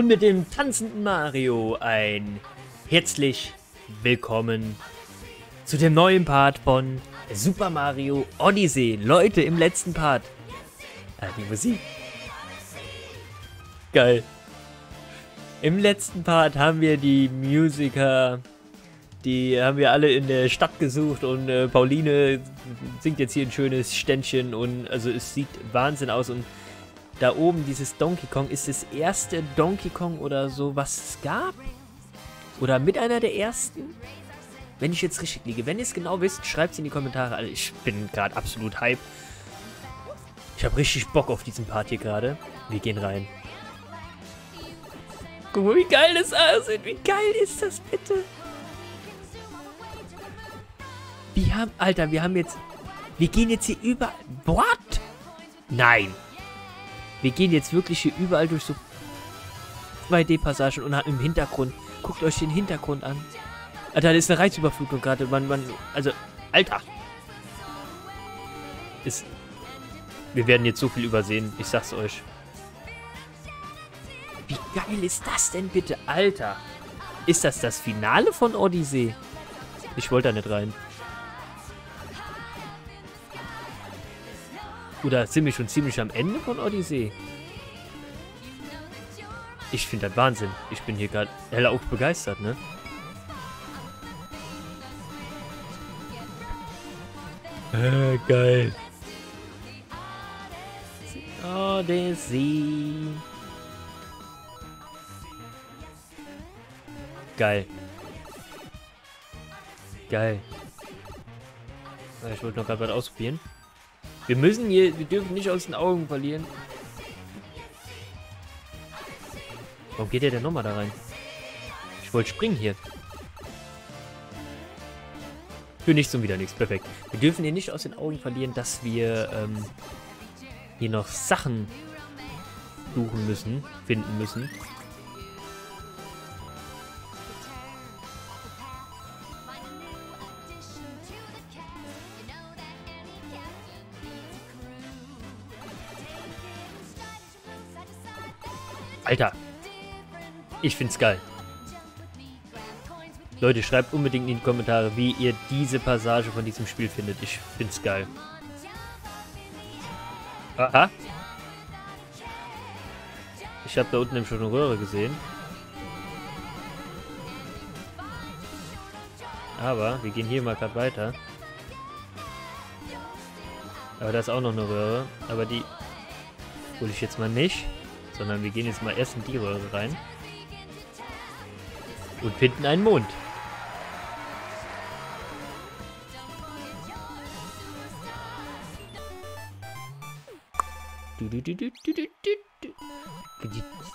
Und mit dem tanzenden Mario ein herzlich willkommen zu dem neuen Part von Super Mario Odyssey. Leute, im letzten Part. Ah, die Musik. Geil. Im letzten Part haben wir die Musiker, die haben wir alle in der Stadt gesucht und äh, Pauline singt jetzt hier ein schönes Ständchen und also es sieht Wahnsinn aus und da oben dieses Donkey Kong ist das erste Donkey Kong oder so, was es gab? Oder mit einer der ersten? Wenn ich jetzt richtig liege. Wenn ihr es genau wisst, schreibt es in die Kommentare. Also ich bin gerade absolut hype. Ich habe richtig Bock auf diesen Part hier gerade. Wir gehen rein. Guck mal, wie geil das aussieht. Wie geil ist das bitte? Wir haben, Alter, wir haben jetzt, wir gehen jetzt hier über, what? Nein. Wir gehen jetzt wirklich hier überall durch so 2D-Passagen und im Hintergrund, guckt euch den Hintergrund an. Alter, da ist eine Reizüberflutung gerade. Man, man, also, Alter. Ist, wir werden jetzt so viel übersehen, ich sag's euch. Wie geil ist das denn bitte, Alter? Ist das das Finale von Odyssey? Ich wollte da nicht rein. Oder sind wir schon ziemlich am Ende von Odyssey? Ich finde das Wahnsinn. Ich bin hier gerade hellauf begeistert, ne? Äh, geil. Odyssey. Geil. Geil. Ich wollte noch gerade was ausprobieren. Wir müssen hier, wir dürfen nicht aus den Augen verlieren. Warum geht der denn nochmal da rein? Ich wollte springen hier. Für nichts und wieder nichts. Perfekt. Wir dürfen hier nicht aus den Augen verlieren, dass wir ähm, hier noch Sachen suchen müssen, finden müssen. Alter. Ich find's geil. Leute, schreibt unbedingt in die Kommentare, wie ihr diese Passage von diesem Spiel findet. Ich find's geil. Aha. Ich habe da unten schon eine Röhre gesehen. Aber wir gehen hier mal gerade weiter. Aber da ist auch noch eine Röhre. Aber die hole ich jetzt mal nicht. Sondern wir gehen jetzt mal erst in die Röhre rein. Und finden einen Mond.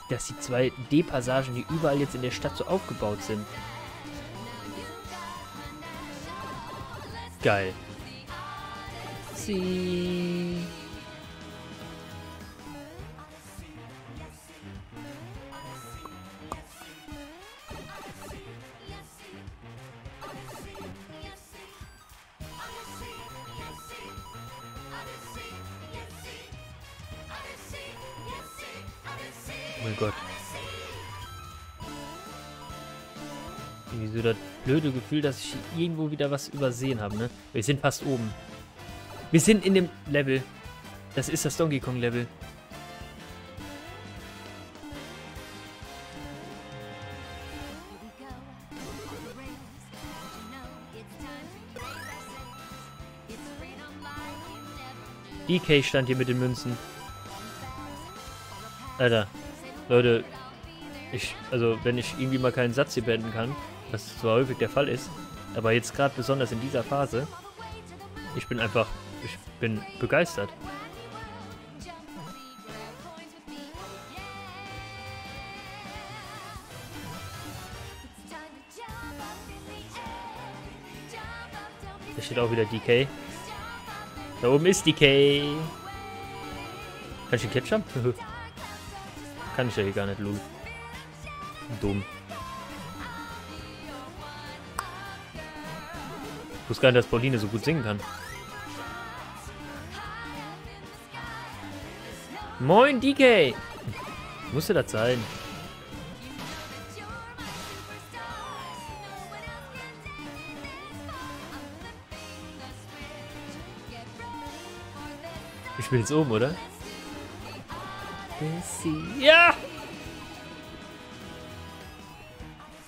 Dass die zwei D-Passagen, die überall jetzt in der Stadt so aufgebaut sind. Geil. Sie. Gefühl, dass ich irgendwo wieder was übersehen habe, ne? Wir sind fast oben. Wir sind in dem Level. Das ist das Donkey Kong Level. DK stand hier mit den Münzen. Alter, Leute, ich, also wenn ich irgendwie mal keinen Satz hier beenden kann, was zwar häufig der Fall ist, aber jetzt gerade besonders in dieser Phase, ich bin einfach, ich bin begeistert. Da steht auch wieder DK. Da oben ist DK. Kann ich den Ketchup? Kann ich ja hier gar nicht looten. Dumm. Ich wusste gar nicht, dass Pauline so gut singen kann. Moin, DK! Musste das sein. Ich bin jetzt oben, oder? Ja!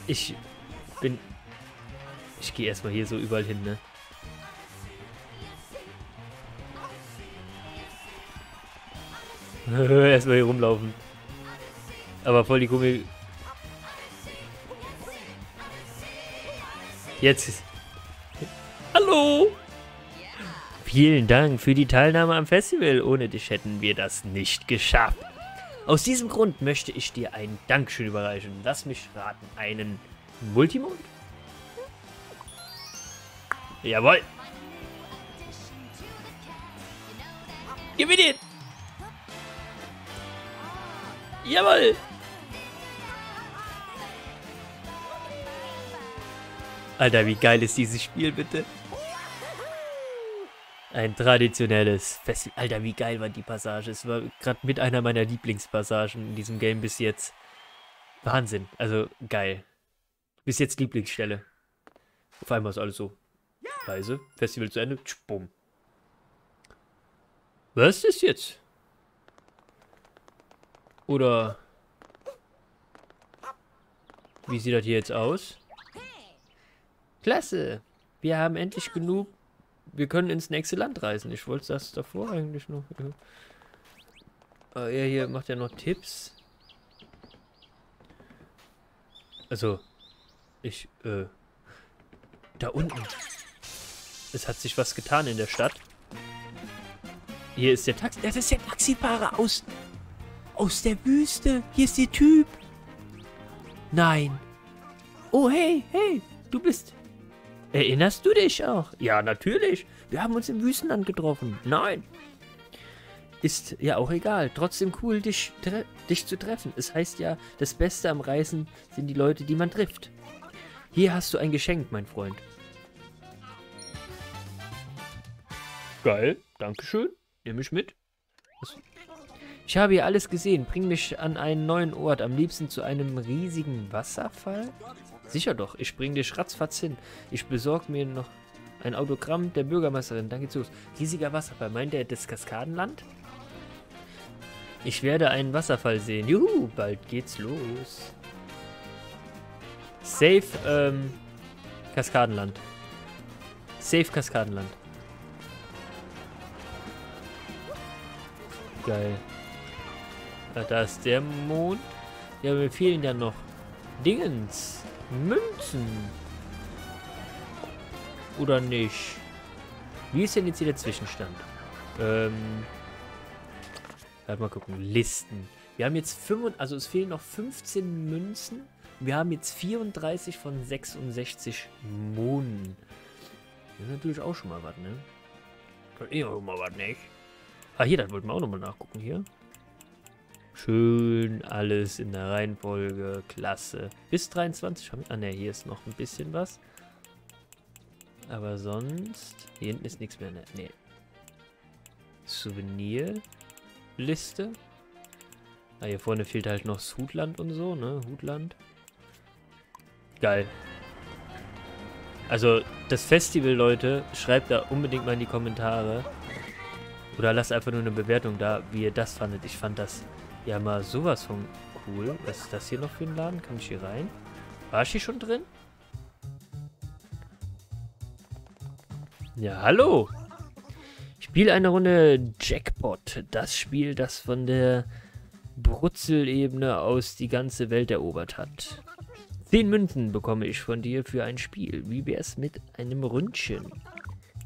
Ich bin Gehe erstmal hier so überall hin, ne? erstmal hier rumlaufen. Aber voll die Gummi... Jetzt. Hallo! Vielen Dank für die Teilnahme am Festival. Ohne dich hätten wir das nicht geschafft. Aus diesem Grund möchte ich dir ein Dankeschön überreichen. Lass mich raten. Einen Multimond? Jawohl. Gib mir den. Jawohl. Alter, wie geil ist dieses Spiel, bitte? Ein traditionelles Festival. Alter, wie geil war die Passage. Es war gerade mit einer meiner Lieblingspassagen in diesem Game bis jetzt. Wahnsinn. Also, geil. Bis jetzt Lieblingsstelle. Auf einmal ist alles so leise. Festival zu Ende. Bumm. Was ist jetzt? Oder... Wie sieht das hier jetzt aus? Klasse. Wir haben endlich genug wir können ins nächste Land reisen. Ich wollte das davor eigentlich noch. Ah, er hier macht ja noch Tipps. Also, ich, äh, da unten. Es hat sich was getan in der Stadt. Hier ist der Taxi. Das ist der Taxifahrer aus, aus der Wüste. Hier ist der Typ. Nein. Oh, hey, hey, du bist Erinnerst du dich auch? Ja, natürlich. Wir haben uns im Wüstenland getroffen. Nein. Ist ja auch egal. Trotzdem cool, dich, dich zu treffen. Es heißt ja, das Beste am Reisen sind die Leute, die man trifft. Hier hast du ein Geschenk, mein Freund. Geil. Dankeschön. Nimm mich mit. Ich habe hier alles gesehen. Bring mich an einen neuen Ort. Am liebsten zu einem riesigen Wasserfall. Sicher doch, ich bring dich ratzfatz hin. Ich besorge mir noch ein Autogramm der Bürgermeisterin. Geht's los. Riesiger Wasserfall. Meint er das Kaskadenland? Ich werde einen Wasserfall sehen. Juhu, bald geht's los. Safe, ähm, Kaskadenland. Safe Kaskadenland. Geil. Da ist der Mond. Ja, mir fehlen ja noch Dingens. Münzen. Oder nicht? Wie ist denn jetzt hier der Zwischenstand? Ähm. Halt mal gucken. Listen. Wir haben jetzt 5, also es fehlen noch 15 Münzen. Wir haben jetzt 34 von 66 Monen. Das ist natürlich auch schon mal was, ne? Ist eh auch mal was, nicht? Ah, hier, dann wollten wir auch nochmal nachgucken hier. Schön alles in der Reihenfolge. Klasse. Bis 23 haben wir... Ah ne, hier ist noch ein bisschen was. Aber sonst... Hier hinten ist nichts mehr. Ne, nee. Souvenirliste. Ah, hier vorne fehlt halt noch das Hutland und so, ne? Hutland. Geil. Also, das Festival, Leute, schreibt da unbedingt mal in die Kommentare. Oder lasst einfach nur eine Bewertung da, wie ihr das fandet. Ich fand das ja, mal sowas von cool. Was ist das hier noch für ein Laden? Kann ich hier rein? War ich hier schon drin? Ja, hallo. Spiel eine Runde Jackpot. Das Spiel, das von der Brutzelebene aus die ganze Welt erobert hat. Zehn Münzen bekomme ich von dir für ein Spiel. Wie wär's mit einem Ründchen?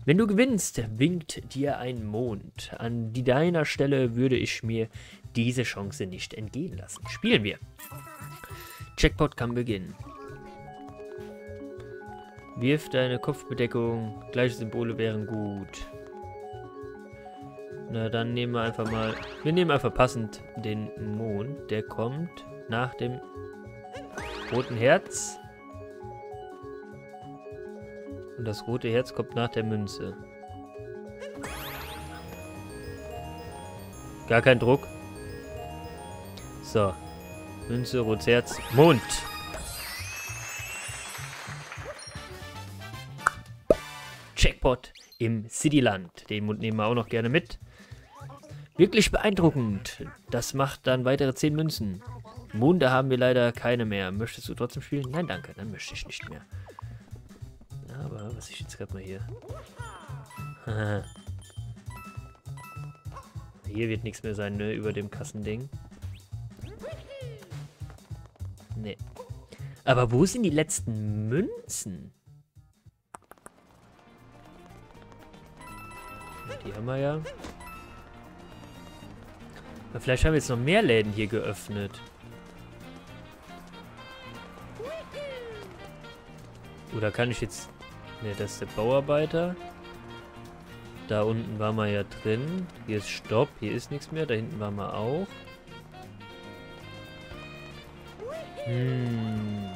Wenn du gewinnst, winkt dir ein Mond. An deiner Stelle würde ich mir diese Chance nicht entgehen lassen. Spielen wir. Checkpot kann beginnen. Wirf deine Kopfbedeckung. Gleiche Symbole wären gut. Na, dann nehmen wir einfach mal... Wir nehmen einfach passend den Mond. Der kommt nach dem roten Herz. Und das rote Herz kommt nach der Münze. Gar kein Druck. So. Münze, rotes Herz, Mond. Checkpot im Cityland. Den Mund nehmen wir auch noch gerne mit. Wirklich beeindruckend. Das macht dann weitere 10 Münzen. Monde haben wir leider keine mehr. Möchtest du trotzdem spielen? Nein, danke. Dann möchte ich nicht mehr. Was ist jetzt gerade mal hier? hier wird nichts mehr sein, ne? Über dem Kassending. Nee. Aber wo sind die letzten Münzen? Die haben wir ja. Aber vielleicht haben wir jetzt noch mehr Läden hier geöffnet. Oder kann ich jetzt... Ne, das ist der Bauarbeiter. Da unten waren wir ja drin. Hier ist Stopp. Hier ist nichts mehr. Da hinten waren wir auch. Hm.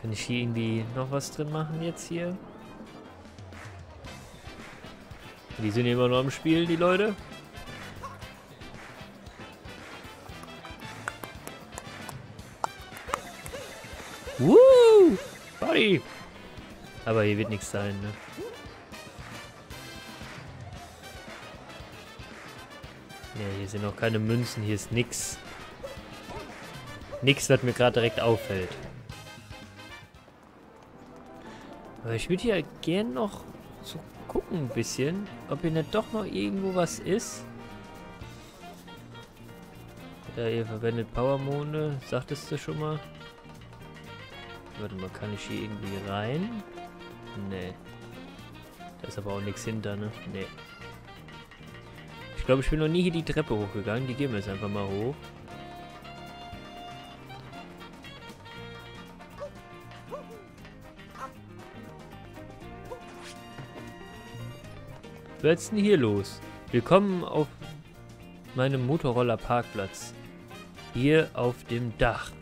Kann ich hier irgendwie noch was drin machen jetzt hier? Die sind immer noch im Spiel, die Leute. Hier wird nichts sein, ne? Ja, hier sind noch keine Münzen, hier ist nix. Nix, was mir gerade direkt auffällt. Aber ich würde ja gern noch so gucken ein bisschen, ob hier nicht doch noch irgendwo was ist. Ja, ihr verwendet Powermonde, sagtest du schon mal? Warte mal, kann ich hier irgendwie rein? Nee. Da ist aber auch nichts hinter, ne? Nee. Ich glaube, ich bin noch nie hier die Treppe hochgegangen. Die gehen wir jetzt einfach mal hoch. Was ist denn hier los? Willkommen auf meinem Motorroller-Parkplatz. Hier auf dem Dach.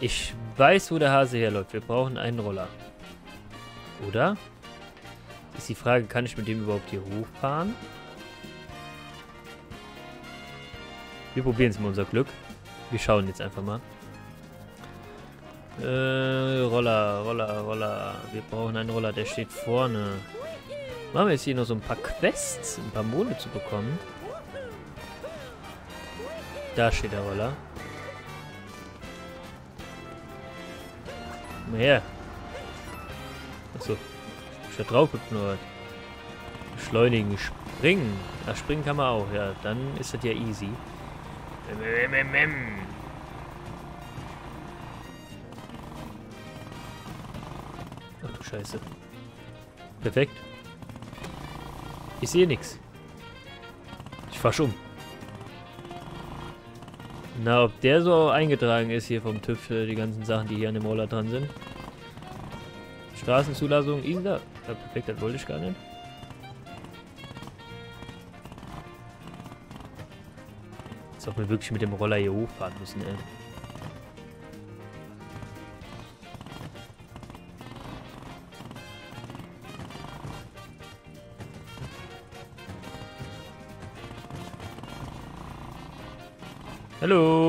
Ich weiß, wo der Hase herläuft. Wir brauchen einen Roller. Oder? Ist die Frage, kann ich mit dem überhaupt hier hochfahren? Wir probieren es mal unser Glück. Wir schauen jetzt einfach mal. Äh, Roller, Roller, Roller. Wir brauchen einen Roller, der steht vorne. Machen wir jetzt hier noch so ein paar Quests, ein paar Monde zu bekommen. Da steht der Roller. Komm her. Achso. Ich da drauf geknurrt. Beschleunigen, springen. Ach, springen kann man auch, ja. Dann ist das ja easy. Ach du Scheiße. Perfekt. Ich sehe nichts. Ich fahr schon. Na, ob der so eingetragen ist hier vom TÜV, die ganzen Sachen, die hier an dem Roller dran sind. Straßenzulassung, Isla. Ja, perfekt, das wollte ich gar nicht. Als ob wir wirklich mit dem Roller hier hochfahren müssen, ey. Hallo.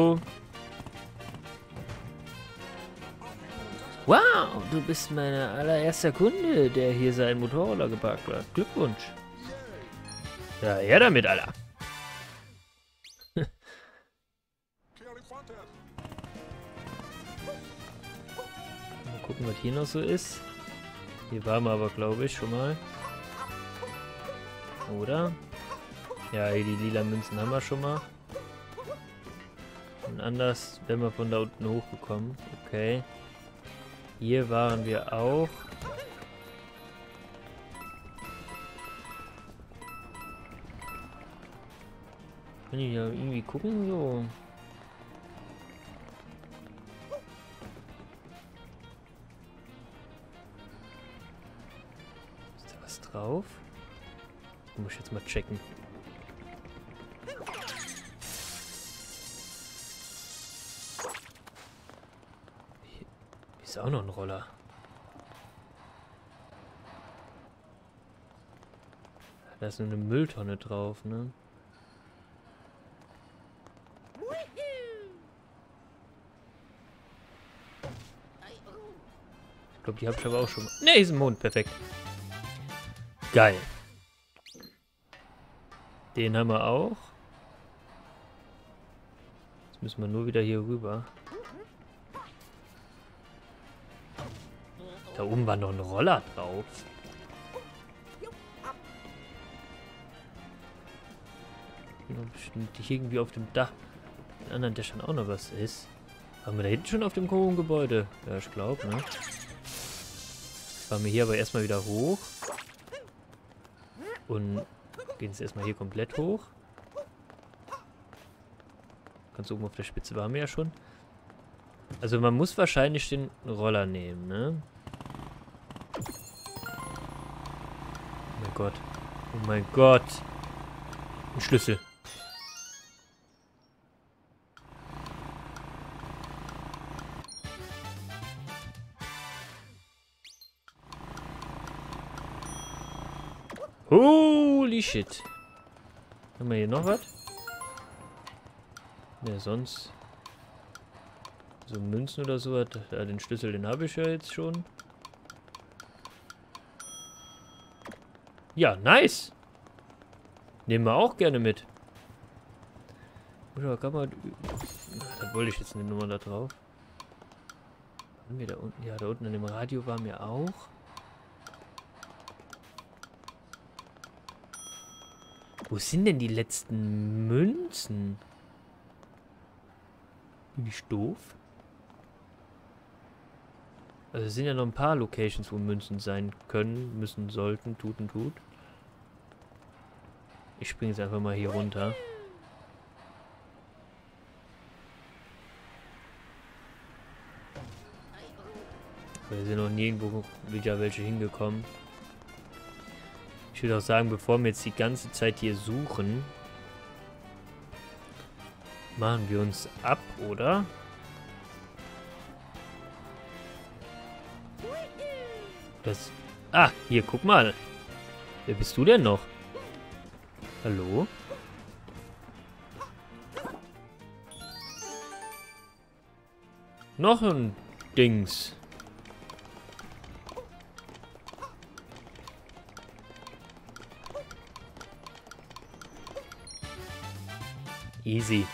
Du bist mein allererster Kunde, der hier seinen Motorroller geparkt hat. Glückwunsch. Ja, her damit, Alter. mal gucken, was hier noch so ist. Hier waren wir aber, glaube ich, schon mal. Oder? Ja, die lila Münzen haben wir schon mal. Und anders wenn wir von da unten hochgekommen. Okay. Hier waren wir auch. Kann ich ja irgendwie gucken, so. Ist da was drauf? Muss ich jetzt mal checken. Ist auch noch ein Roller. Da ist nur eine Mülltonne drauf, ne? Ich glaube, die habe ich aber auch schon mal. Ne, ist ein Mond. Perfekt. Geil. Den haben wir auch. Jetzt müssen wir nur wieder hier rüber. Da oben war noch ein Roller drauf. bestimmt irgendwie auf dem Dach. Den anderen Dächern auch noch was ist. Waren wir da hinten schon auf dem Gebäude? Ja, ich glaube, ne? Fahren wir hier aber erstmal wieder hoch. Und gehen jetzt erstmal hier komplett hoch. Ganz oben auf der Spitze waren wir ja schon. Also man muss wahrscheinlich den Roller nehmen, ne? Gott. Oh mein Gott. Ein Schlüssel. Holy shit. Haben wir hier noch was? Ne, sonst. So Münzen oder so. Den Schlüssel, den habe ich ja jetzt schon. Ja, nice. Nehmen wir auch gerne mit. Oder kann man... Da wollte ich jetzt eine Nummer da drauf. Haben wir da unten? Ja, da unten in dem Radio waren wir auch. Wo sind denn die letzten Münzen? Bin ich doof? Also es sind ja noch ein paar Locations, wo Münzen sein können, müssen, sollten, tut und tut. Ich springe jetzt einfach mal hier runter. Wir sind noch nirgendwo wieder welche hingekommen. Ich würde auch sagen, bevor wir jetzt die ganze Zeit hier suchen, machen wir uns ab, oder? Das... Ah, hier, guck mal. Wer bist du denn noch? Hallo? Noch ein Dings. Easy.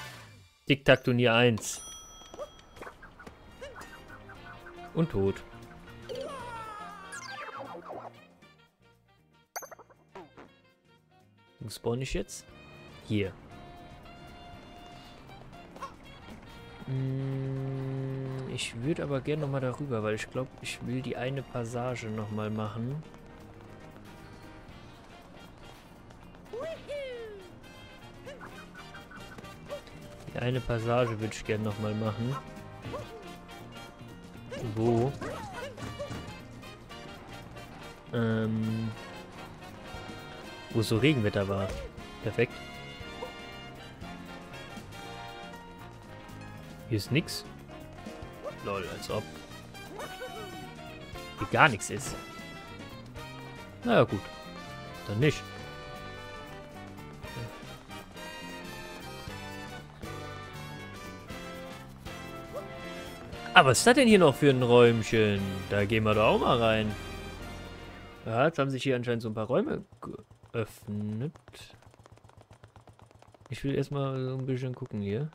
Tic-Tac-Turnier 1. Und tot. Wo spawn ich jetzt? Hier. Hm, ich würde aber gerne nochmal darüber, weil ich glaube, ich will die eine Passage nochmal machen. eine Passage würde ich gerne nochmal machen. Wo? Ähm, wo so Regenwetter war. Perfekt. Hier ist nix. Lol, als ob. Hier gar nichts ist. Naja, gut. Dann nicht. Ah, was ist das denn hier noch für ein Räumchen? Da gehen wir doch auch mal rein. Ja, jetzt haben sich hier anscheinend so ein paar Räume geöffnet. Ich will erstmal so ein bisschen gucken hier.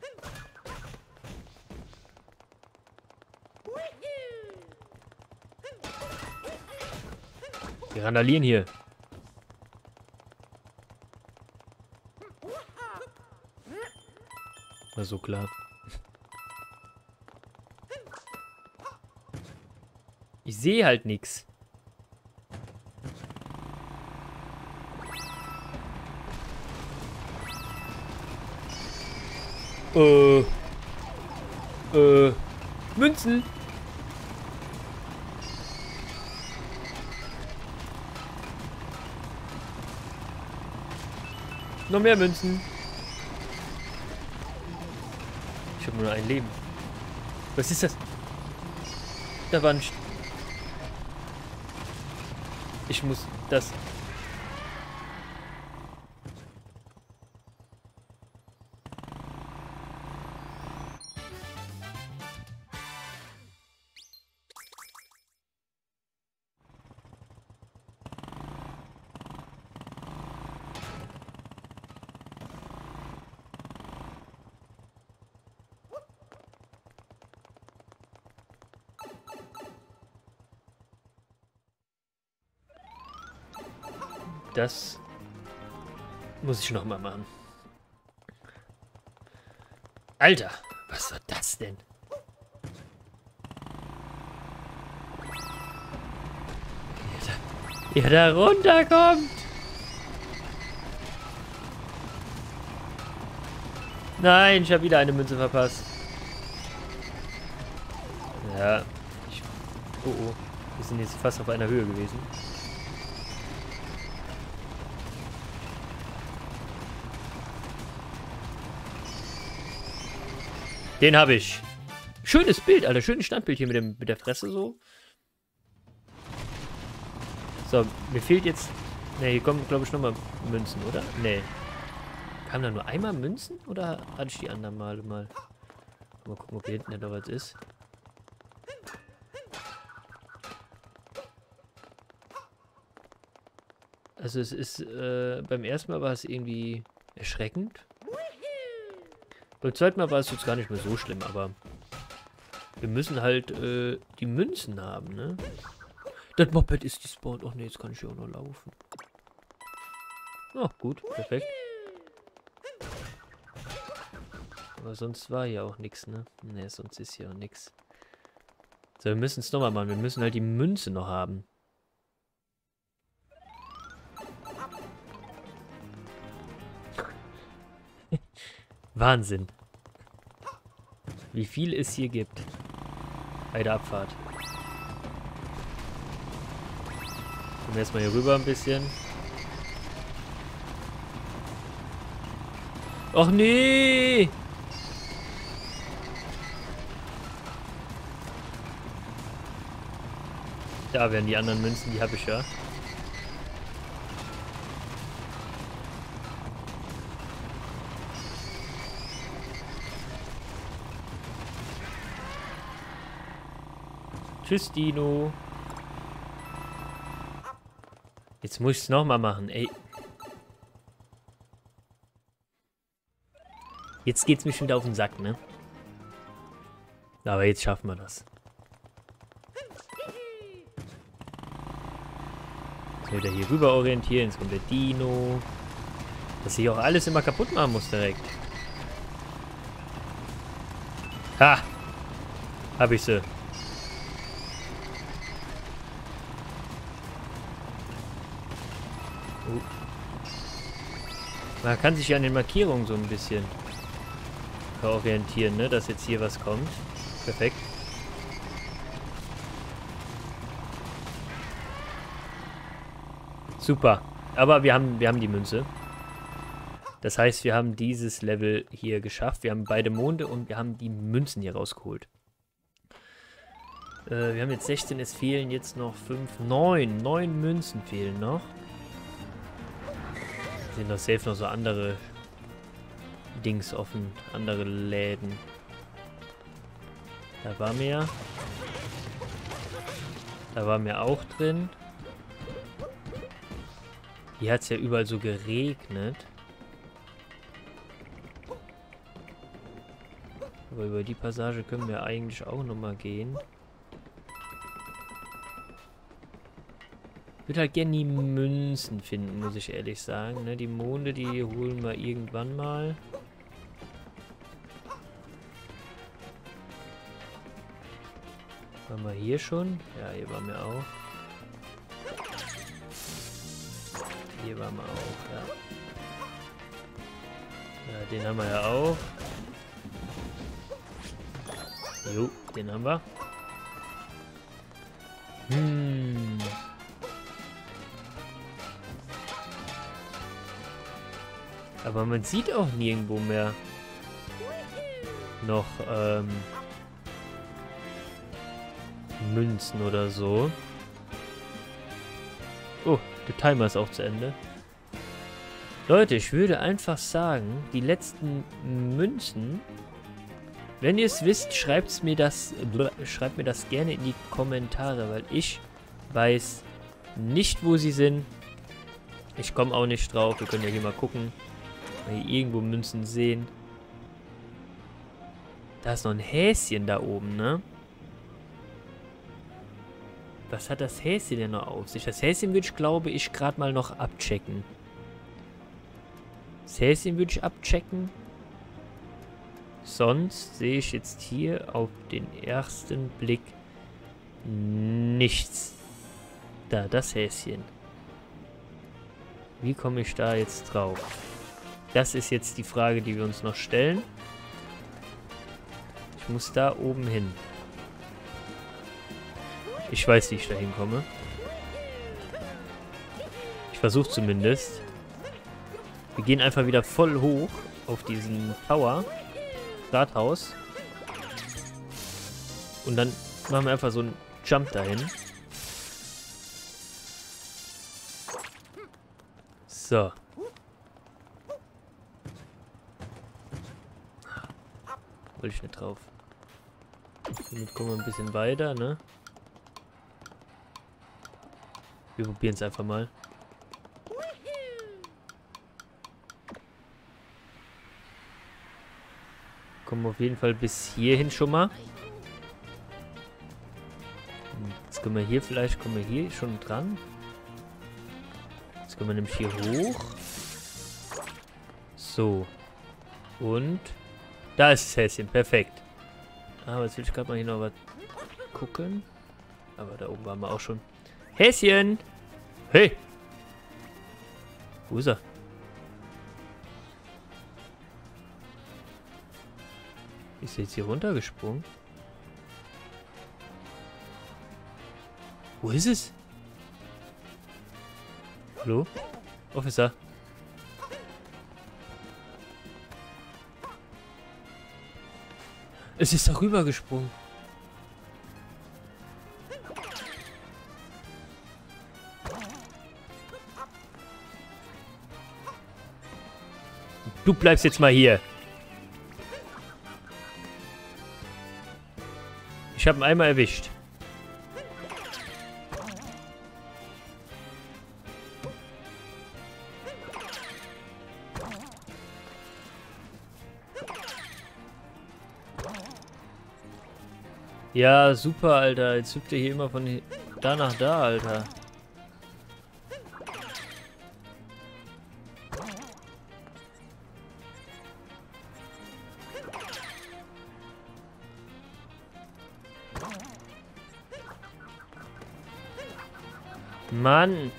Wir randalieren hier. War so klar. Ich sehe halt nichts. Äh. Äh. Münzen. Noch mehr Münzen. Ich habe nur ein Leben. Was ist das? Da war ein ich muss das... Das muss ich nochmal machen. Alter, was war das denn? Wie er da runterkommt. Nein, ich habe wieder eine Münze verpasst. Ja. Oh oh. Wir sind jetzt fast auf einer Höhe gewesen. Den habe ich. Schönes Bild, Alter. Schönes Standbild hier mit, dem, mit der Fresse so. So, mir fehlt jetzt... Ne, hier kommen, glaube ich, nochmal Münzen, oder? Ne. Kam da nur einmal Münzen? Oder hatte ich die anderen Male mal? Mal gucken, ob hier hinten noch was ist. Also es ist, äh, beim ersten Mal war es irgendwie erschreckend. Beim zweiten Mal war es jetzt gar nicht mehr so schlimm, aber wir müssen halt äh, die Münzen haben, ne? Das Moped ist despawned. Ach ne, jetzt kann ich hier auch noch laufen. Ach, gut, perfekt. Aber sonst war hier auch nichts, ne? Ne, sonst ist hier auch nichts. So, wir müssen es nochmal machen. Wir müssen halt die Münze noch haben. Wahnsinn. Wie viel es hier gibt. Bei der Abfahrt. Gehen wir erstmal hier rüber ein bisschen. Och nee! Da werden die anderen Münzen, die habe ich ja. Tschüss, Dino. Jetzt muss ich es nochmal machen, ey. Jetzt geht's mir schon wieder auf den Sack, ne? Aber jetzt schaffen wir das. Wieder hier rüber orientieren. Jetzt kommt der Dino. Dass ich auch alles immer kaputt machen muss direkt. Ha! Hab ich sie. Man kann sich ja an den Markierungen so ein bisschen orientieren, ne? Dass jetzt hier was kommt. Perfekt. Super. Aber wir haben, wir haben die Münze. Das heißt, wir haben dieses Level hier geschafft. Wir haben beide Monde und wir haben die Münzen hier rausgeholt. Äh, wir haben jetzt 16, es fehlen jetzt noch 5, 9. 9 Münzen fehlen noch. Sind doch safe noch so andere Dings offen. Andere Läden. Da war mehr. Da war mehr auch drin. Hier hat es ja überall so geregnet. Aber über die Passage können wir eigentlich auch nochmal gehen. Würde halt gerne die Münzen finden, muss ich ehrlich sagen. Ne? Die Monde, die holen wir irgendwann mal. Waren wir hier schon? Ja, hier waren wir auch. Hier waren wir auch, ja. Ja, den haben wir ja auch. Jo, den haben wir. Hm. Aber man sieht auch nirgendwo mehr noch ähm, Münzen oder so. Oh, der Timer ist auch zu Ende. Leute, ich würde einfach sagen, die letzten Münzen, wenn ihr es wisst, schreibt mir das, schreibt mir das gerne in die Kommentare, weil ich weiß nicht, wo sie sind. Ich komme auch nicht drauf. Wir können ja hier mal gucken. Mal hier irgendwo Münzen sehen. Da ist noch ein Häschen da oben, ne? was hat das Häschen denn noch auf sich? Das Häschen würde ich, glaube ich, gerade mal noch abchecken. Das Häschen würde ich abchecken. Sonst sehe ich jetzt hier auf den ersten Blick nichts. Da, das Häschen. Wie komme ich da jetzt drauf? Das ist jetzt die Frage, die wir uns noch stellen. Ich muss da oben hin. Ich weiß, wie ich da hinkomme. Ich versuche zumindest. Wir gehen einfach wieder voll hoch auf diesen Tower. Rathaus. Und dann machen wir einfach so einen Jump dahin. So. Ich nicht drauf. Damit kommen wir ein bisschen weiter, ne? Wir probieren es einfach mal. Kommen auf jeden Fall bis hierhin schon mal. Jetzt können wir hier vielleicht, kommen wir hier schon dran. Jetzt können wir nämlich hier hoch. So. Und da ist das Häschen, perfekt. Aber jetzt will ich gerade mal hier noch was gucken. Aber da oben waren wir auch schon. Häschen! Hey! Wo ist er? Ist er jetzt hier runtergesprungen? Wo ist es? Hallo? Officer? Es ist darüber gesprungen. Du bleibst jetzt mal hier. Ich habe ihn einmal erwischt. Ja, super, Alter. Jetzt hüpft er hier immer von da nach da, Alter. Mann.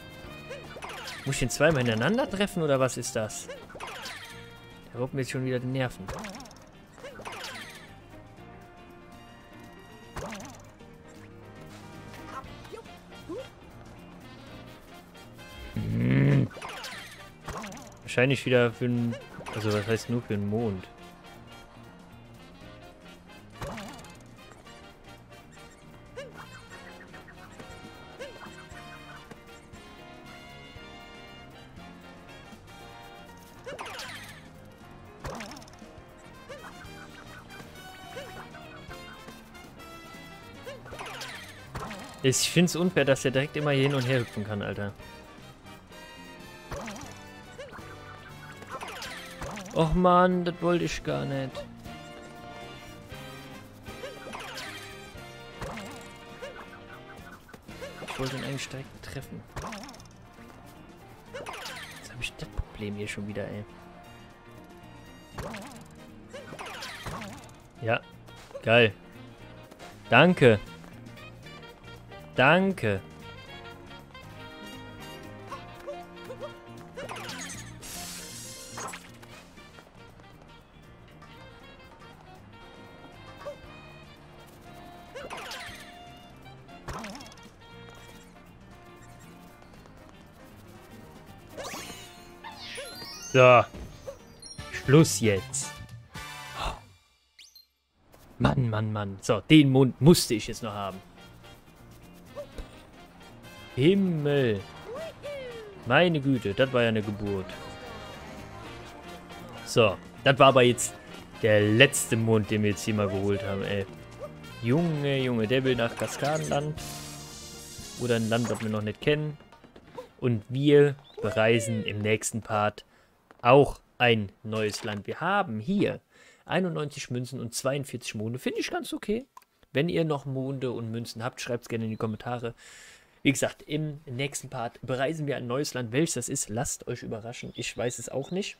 Muss ich den zweimal ineinander treffen oder was ist das? Der raubt mir jetzt schon wieder die Nerven. Wahrscheinlich wieder für einen... Also was heißt nur für einen Mond? Ich finde es unfair, dass er direkt immer hier hin und her hüpfen kann, Alter. Och man, das wollte ich gar nicht. Ich wollte ihn eigentlich direkt treffen. Jetzt habe ich das Problem hier schon wieder, ey. Ja, geil. Danke. Danke. Schluss jetzt. Mann, Mann, Mann. So, den Mund musste ich jetzt noch haben. Himmel. Meine Güte, das war ja eine Geburt. So, das war aber jetzt der letzte Mond, den wir jetzt hier mal geholt haben, ey. Junge, Junge, der will nach Kaskadenland. Oder ein Land, das wir noch nicht kennen. Und wir bereisen im nächsten Part auch ein neues Land. Wir haben hier 91 Münzen und 42 Monde. Finde ich ganz okay. Wenn ihr noch Monde und Münzen habt, schreibt es gerne in die Kommentare. Wie gesagt, im nächsten Part bereisen wir ein neues Land. Welches das ist, lasst euch überraschen. Ich weiß es auch nicht.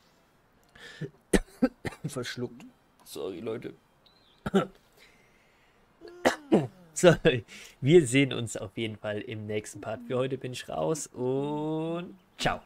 Verschluckt. Sorry, Leute. so, wir sehen uns auf jeden Fall im nächsten Part. Für heute bin ich raus und ciao.